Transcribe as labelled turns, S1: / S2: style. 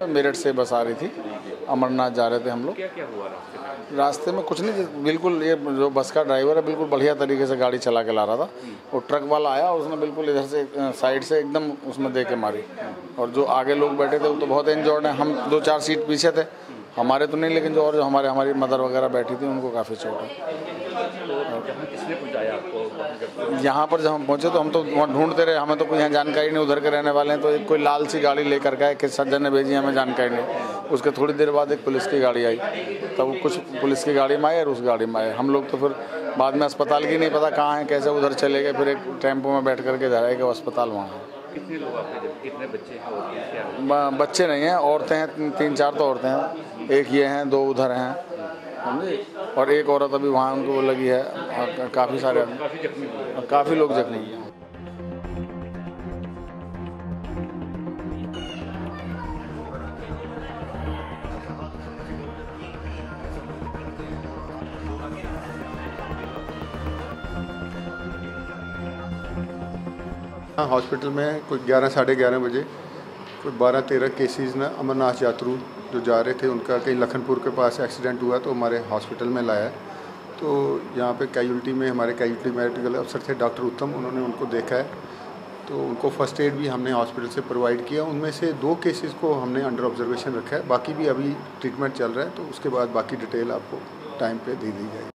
S1: मेरठ से बस आ रही थी। अमरनाथ जा रहे थे हम लोग।
S2: क्या क्या हुआ रास्ते में?
S1: रास्ते में कुछ नहीं बिल्कुल ये जो बस का ड्राइवर है बिल्कुल बढ़िया तरीके से गाड़ी चला के ला रहा था। और ट्रक वाला आया और उसने बिल्कुल इधर से साइड से एकदम उसमें दे के मारी। और जो आगे लोग बैठे थे वो तो बहुत इंजॉर्ड हैं। हम दो चार सीट पीछे थे। हमारे तो नहीं, लेकिन जो और जो हमारे, हमारी मदर वगैरह बैठी थी, उनको काफ़ी चोट है।
S2: यहाँ
S1: पर जब हम पहुँचे तो हम तो वहाँ ढूंढते रहे, हमें तो कोई यहाँ जानकारी नहीं, उधर के रहने वाले हैं तो एक कोई लाल सी गाड़ी लेकर आए कि सज्जन ने भेजी, हमें जानकारी नहीं। उसके थोड़ी देर बाद एक पुलिस की गाड़ी आई। तब कुछ पुलिस की गाड़ी में आए और उस गाड़ी में आए। हम लोग तो फिर बाद में अस्पताल की नहीं पता कहाँ है, कैसे उधर चले गए, फिर एक टेंपो में बैठ करके जा रहे कि अस्पताल वहाँ है।
S2: कितने लोग आपके कितने बच्चे हैं
S1: बच्चे नहीं हैं औरतें हैं तीन चार तो औरतें हैं। एक ये हैं दो उधर हैं। समझे? और एक औरत अभी वहाँ उनको लगी है काफ़ी सारे
S2: काफ़ी जख्मी
S1: काफ़ी लोग जख्मी हैं।
S3: हाँ हॉस्पिटल में कोई ग्यारह, साढ़े ग्यारह बजे, कोई बारह, तेरह केसेस ना अमरनाथ यात्रु जो जा रहे थे, उनका कहीं लखनपुर के पास एक्सीडेंट हुआ तो हमारे हॉस्पिटल में लाया। तो यहाँ पे कैजुअल्टी में, हमारे कैजुअल्टी मेडिकल अफसर थे डॉक्टर उत्तम, उन्होंने उनको देखा है। तो उनको फ़र्स्ट एड भी हमने हॉस्पिटल से प्रोवाइड किया। उनमें से दो केसेस को हमने अंडर ऑब्जर्वेशन रखा है। बाकी भी अभी ट्रीटमेंट चल रहा है तो उसके बाद बाकी डिटेल आपको टाइम पे दे दी जाएगी।